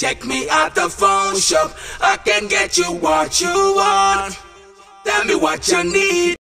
Check me out the phone shop, I can get you what you want. Tell me what you need.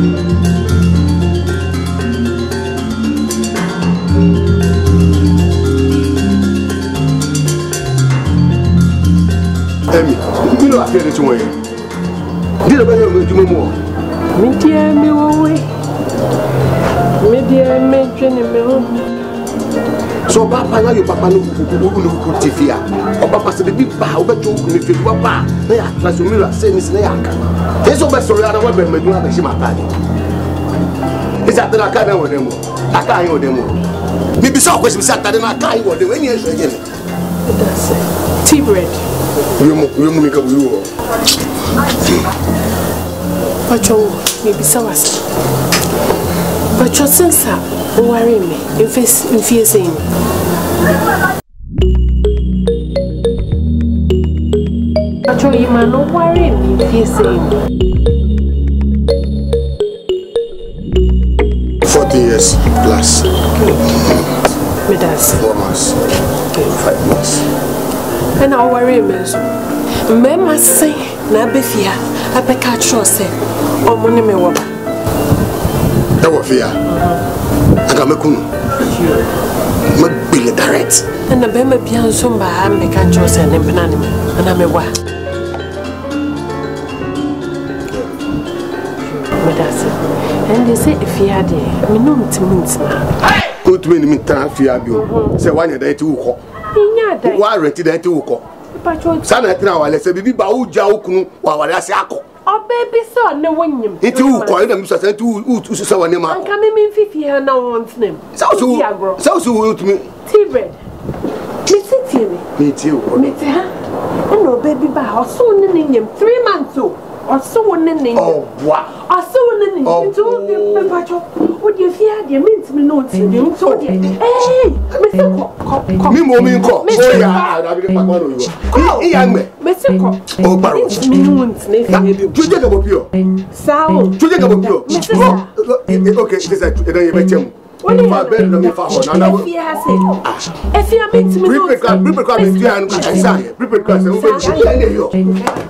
Emi, kí ló wà fi ẹni tí wọ́n yẹ? Díẹ̀ bẹ́ẹ̀ yóò gbẹ́jú mọ́mọ́. Mi díẹ̀ mi wọ́wé, mi díẹ̀ mi jẹ́ ni so ɔbaa na yɛ papa no wowu ne wokɔ tefia ɔba pa sɛ biribi ba wobɛtwe wokɔ mefiri waba na yɛ atena so mmiri asɛ ne si na yɛ aka ɛyɛ sɛ wobɛsɔre ara woabɛn madu abɛhye maataade ɛsɛ atade aka na wɔdɛ mu aka ayɛ wɔdɛ mu mibisa ɔkɔsi bisɛ atade no aka ayɛ wɔdɛ mu ɛnyɛ ɛsɛ ɛyɛ no tea bread wiemu wiemu mi ka wuyi wɔ ɔtwɛ wo mibisa wasa But your sensor will worry me if it's infusing. But you human will worry me if it's Forty years plus. Okay. Midas. Four months. Okay. Five months. And I worry me. Me must say, na be abɛfie a abɛka akyerɛ sɛ ɔmo ne me wɔ wɔ fie a anka mɛku no mɛgbi ne direct ɛna bɛrima bia nso mbaa mmɛka nkyɛw sɛ ne mpena ne mu ana mewɔ a medase ɛnde sɛ ɛfie adeɛ mene ɔmtimi ntena wontumi nim ntena fie bio sɛ woanyɛ dan ti wokɔ woarɛnti dan ti wokɔ saa na ɛtena awalɛ sɛ biribi ba wogya wo kunu wɔ se ase akɔ bɛbi sɛ ɔne wo nyim nti wokɔe na msa sɛ nti wosu sɛ wɔne ma anka me memfifie ha na wo ntenam sɛ wo so wotumi tibrɛ mete tie me metie wo mete ha ɛna ɔbɛbi ba ha ɔso wo ne ne nyam three months o ɔso wo ne ne nyam ɔso wo ne ne nyam nti wo mepatwɔ wode fie adeɛ mentimi ne ɔti deɛ nso mese kɔ mi mo mi nkɔ oya ah, iya mɛ mese kɔ o gbaro ntimi ne wo ntina fie bi tuju ka bɔ pio saa o tuju ka bɔ pio mese kɔ ok sisan ɛdɛ yɛ bɛ cɛ mu fa bɛɛ nɔ mi fa hɔ nana efia mentimi ne wo ti mese kɔ pripe kura mi ti yan sisan pripe kura sɛ n bɛ misi yɛn de yɔ.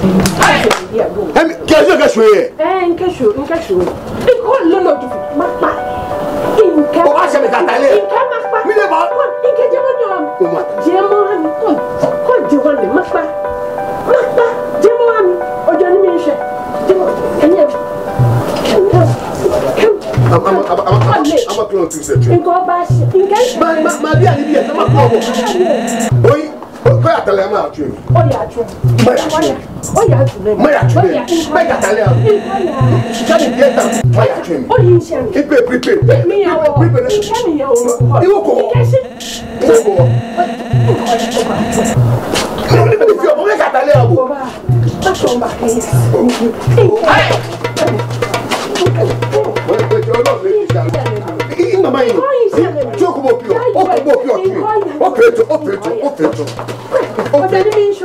kẹsùn kẹsùn yẹ. ẹ nkẹsùn nkẹsùn ikọ lọlọ dugu ma pa nkẹ. o b'a sẹbẹ ka taa ilé. nkẹ ma pa mi ne b'a. nkẹ jẹma dọ. o ma taa. jẹma hami kọ ma pa ma pa jẹma hami o jọ ni mi sẹ jẹma kẹnyẹ. Nkọ baasi nkẹ. Maa maa bi a ni bi yẹ sama kọ bọ. Oyi kọ y'a ta la ma y'a to yen. O y'a to yen atwene maya atwene maya tale am sika ne die ta maya atwene ipe pripe ipe pripe ne iwo kɔ iwo kɔ ne ne bɛ fi ɔmɔ mɛ ka tale am o. Mama yi, tí o kò bọ̀ pí ọ̀, o kò bọ̀ pí ọ̀ tún, o pètò, o pètò, o pètò, o pètò.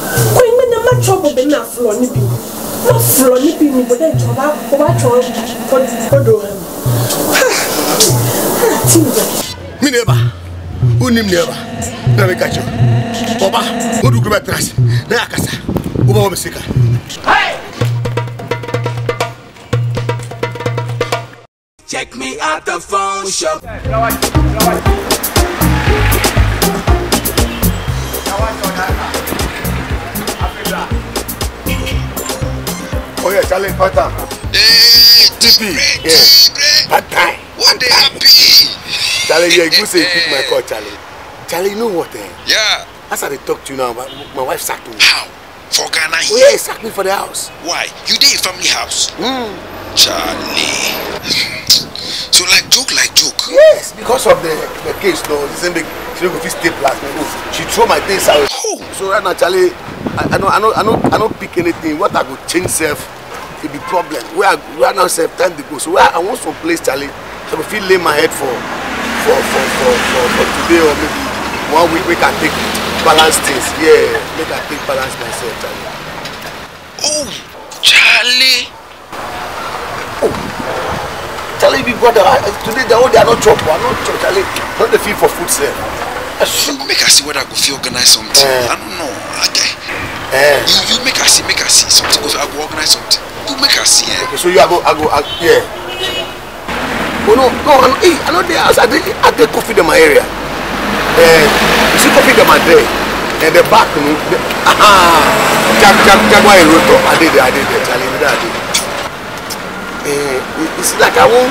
kò ní ní ma tọ́ bọ̀ bẹ́ẹ̀ ní níbi ma fúlọ̀ níbi ní bọ̀ dẹ́n tọ́ ọ bá tọ́ bọ̀dọ̀ hàn tí mi bẹ̀. mi ni eba unim ni eba na mi ka jẹ ọba o dùn kúrò bá tẹ̀lé náà yà o bá wọ́n mi sí Check me at the phone shop. Yeah, no, I, no, I. Oh yeah, challenge pattern. TP. Yeah. bad time. What they happy? Charlie, yeah, you say pick my call, Charlie. Charlie, you know what? Eh? Yeah. As I talk to you now, my, wife sacked me. How? For Ghana? Oh, yeah, sacked me for the house. Why? You did a family house. Mm. Charlie. So like joke, like joke. Yes, because of the, the case though, the same she don't go fit stay last minute. She throw my things out. Oh. So right now, Charlie, I, I don't I don't I don't I don't pick anything. What I go change self e be problem wey i wey i now sef time dey go so wey i want some place challenge so i fit lay my head for for for for for for today or maybe one week make i take balance things yeah make i take balance myself chale. oh chale. oh chale you be brother I, today the whole day i no chop i no chop chale i no dey feel for food sef. make i see whether i go fit organize something uh, i don't know. I, uh, you you make i see make i see something go fit i go organize something do make her see her. Okay, so you I go I go I, yeah. Oh no no I no hey I no dey house I dey I dey coffee dem my area. Uh, you see coffee dem I dey and the back no the, ah jag jag jagwa ero I dey there I dey there Charlie I dey. Uh, it's like I wan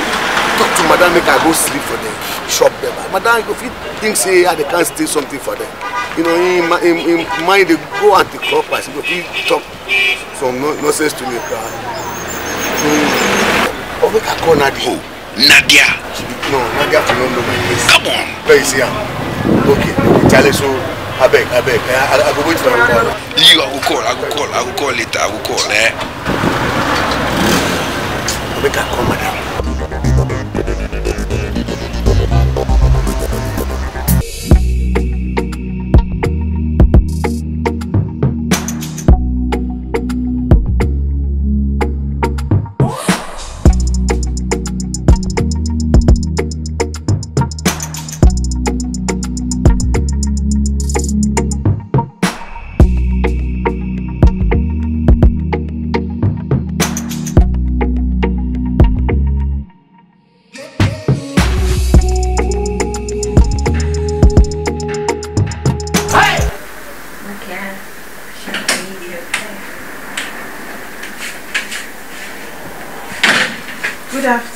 talk to madam make I go sleep for there chop them ah, madam you fit think say i dey can steal something for them you know in im im mind they go anti-clockwise he go talk some nonsense to me ka ah, hmm or oh, make i call nadia. Oh, nadia. she be no nadia for no know come on. where is see okay chale so abeg abeg i i go wait for you. you i go call i will call i will call later i will call. Eh? Oh, make i call madam.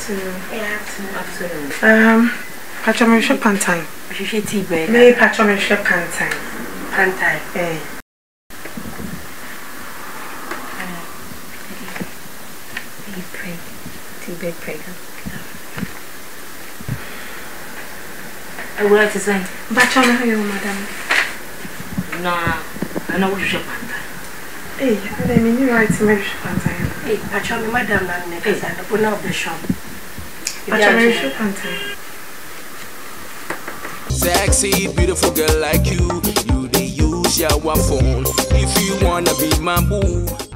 afternoon. Yeah, afternoon. Afternoon. Um, Patcha, me share pan time. She share tea break. Me Patcha, me share pan time. Pan time. Eh. Uh, tea break, I would like to say. Patcha, me how you, madam? Nah, I know what you share pan Hey, eh, I mean you right to me share pan time. Hey, Patcha, me madam, na me kasa na puna the shop. Sexy, beautiful girl like you, you the use your phone. If you wanna be my boo.